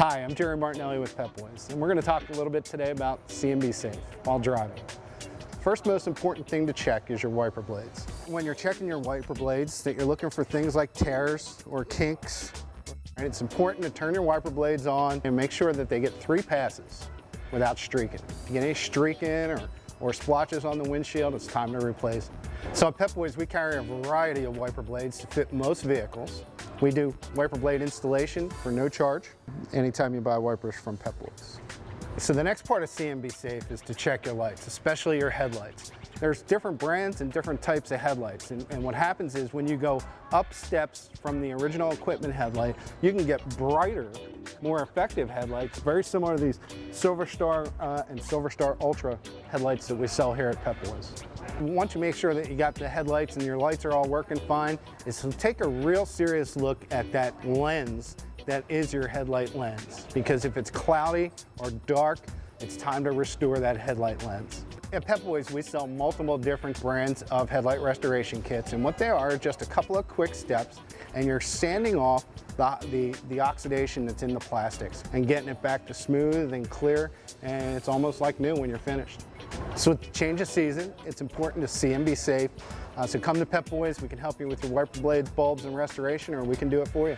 Hi, I'm Jerry Martinelli with Pep Boys, and we're going to talk a little bit today about See and Be Safe while driving. First most important thing to check is your wiper blades. When you're checking your wiper blades, that you're looking for things like tears or kinks, and it's important to turn your wiper blades on and make sure that they get three passes without streaking. If you get any streaking or, or splotches on the windshield, it's time to replace. So at Pep Boys, we carry a variety of wiper blades to fit most vehicles. We do wiper blade installation for no charge anytime you buy wipers from Pep Boys. So the next part of See and Be Safe is to check your lights, especially your headlights. There's different brands and different types of headlights. And, and, what happens is when you go up steps from the original equipment headlight, you can get brighter, more effective headlights, very similar to these Silver Star uh, and Silver Star Ultra headlights that we sell here at Pep Boys. Once you make sure that you got the headlights and your lights are all working fine, is to take a real serious look at that lens that is your headlight lens. Because if it's cloudy or dark, it's time to restore that headlight lens. At Pep Boys, we sell multiple different brands of headlight restoration kits, and what they are just a couple of quick steps, and you're sanding off the, the, the oxidation that's in the plastics and getting it back to smooth and clear, and it's almost like new when you're finished. So with the change of season, it's important to see and be safe. Uh, so come to Pep Boys, we can help you with your wiper blades, bulbs, and restoration, or we can do it for you.